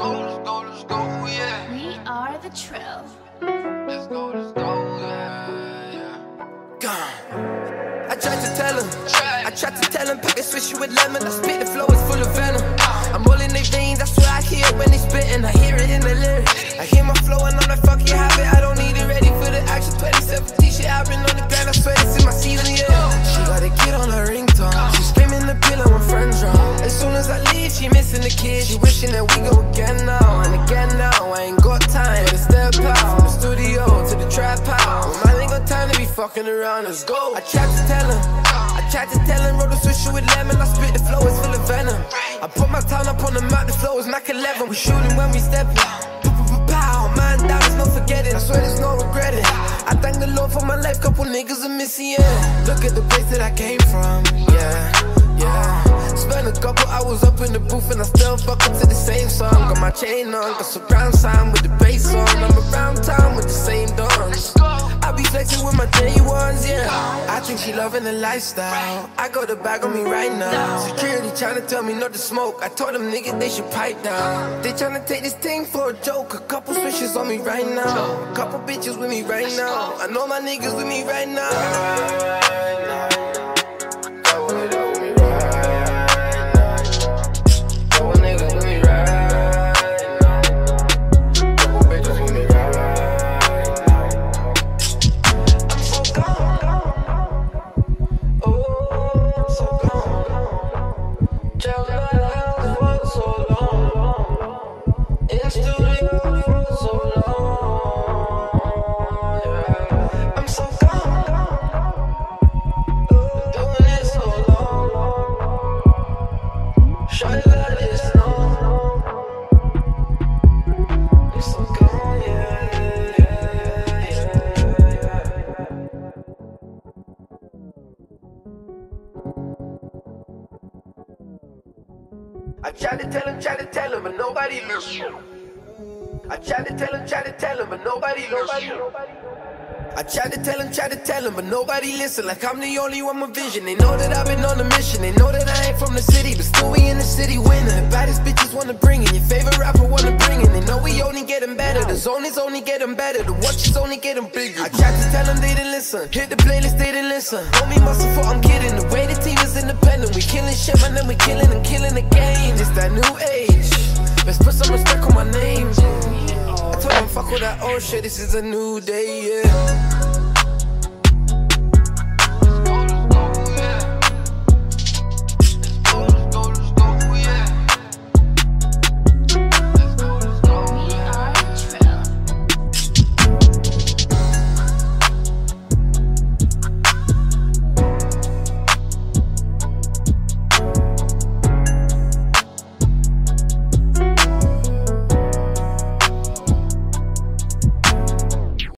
go, let's go, let's go, yeah. We are the Trill. Let's go, let's go, yeah. yeah. Gone. I tried to tell him. I tried to tell him, Pack a switch with lemon. I spit the flow, is full of venom. As I leave, she missing the kid. She wishing that we go again now and again now. I ain't got time to step out from the studio to the trap house. Man, ain't got time to be fucking around. Let's go. I tried to tell him. I tried to tell him, roll the switch with lemon. I spit the flow, it's full of venom. I put my town up on the map, the flow is Mac 11. We shooting when we steppin'. Pow, man, that was no forgetting. I swear there's no regretting. I thank the Lord for my life, couple niggas are missing, yeah. Look at the place that I came from, yeah, yeah. Spent a couple hours up in the booth and I still fuck up to the same song. Got my chain on, got surround sound with the bass on. I'm around town with the same dons. I be flexing with my J1s, yeah. I think she loving the lifestyle. I got the bag on me right now. Security tryna tell me not to smoke. I told them niggas they should pipe down. They tryna take this thing for a joke. A couple switches on me right now. A couple bitches with me right now. I know my niggas with me right now. I tried to tell him, tried to tell him, but nobody listen. I tried to tell him, tried to tell him, but nobody listen. I tried to tell him, tried to tell him, but nobody listen. Like I'm the only one with vision. They know that I've been on a mission. They know that I ain't from the city, but still we in the city winning. Is only getting better. The watches only getting bigger. I tried to tell them they didn't listen. Hit the playlist, they didn't listen. Homie must have thought I'm kidding. The way the team is independent. We killing shit, man, then we killing and killing game. It's that new age. Let's put some respect on my name. I told them fuck all that old shit. This is a new day, yeah.